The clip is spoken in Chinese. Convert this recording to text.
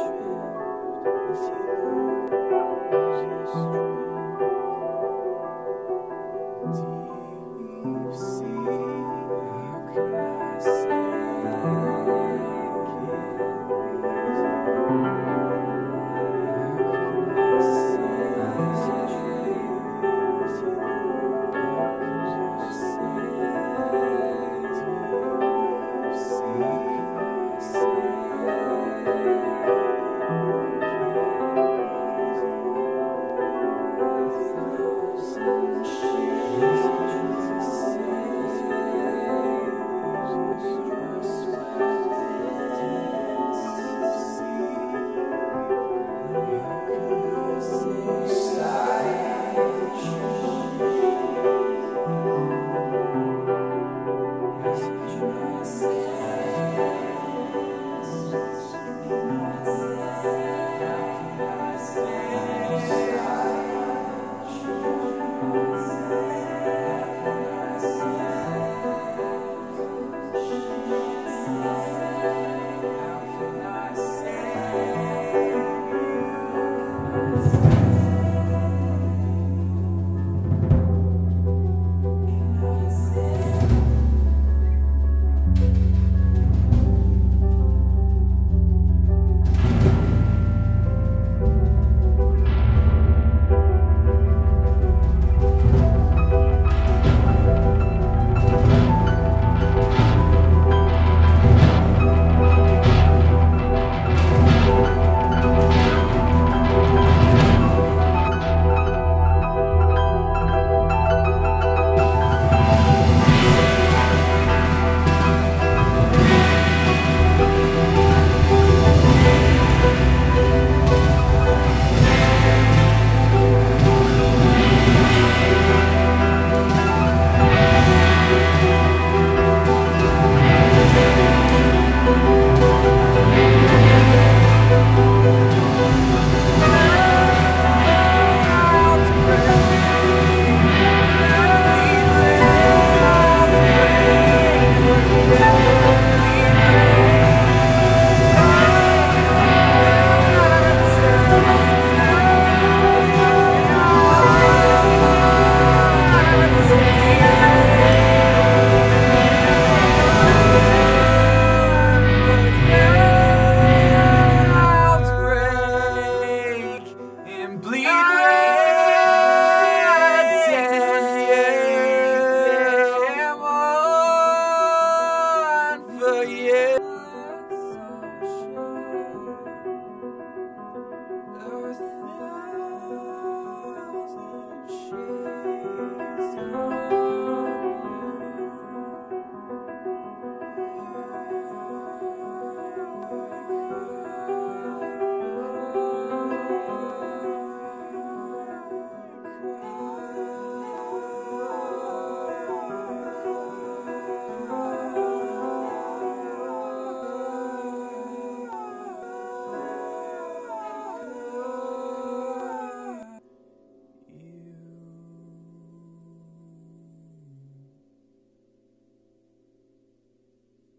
却不懂一。